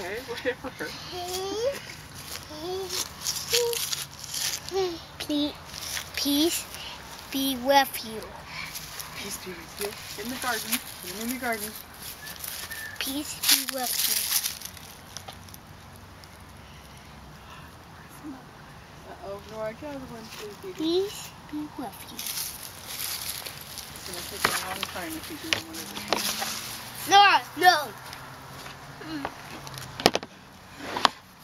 whatever. Please, peace be with you. Peace be with you. In the garden. In the garden. Peace be with Uh-oh, Nora, get out of the one, please, you. Peace be with you. It's going to take a long time if you do one of these. Nora, no.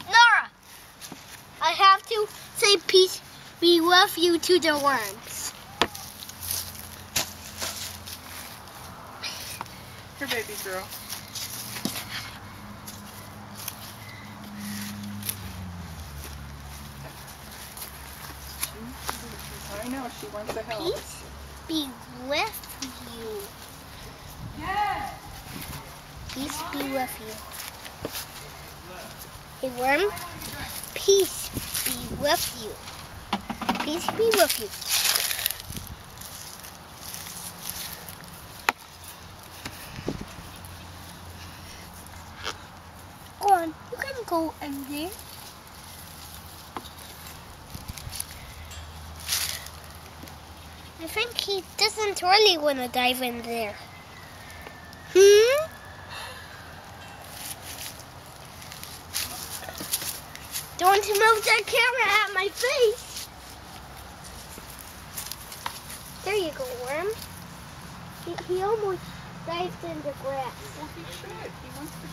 Nora, I have to say be with you to the worms. Here, baby girl. I know, she wants to help. Peace be with you. Yes! Peace be with you. Hey, worm. Peace be with you. Peace be with. Go on, you can go in there. I think he doesn't really want to dive in there. Hmm? Don't move that camera at my face. There you go, worm. He, he almost dived in the grass. Well, he should. He.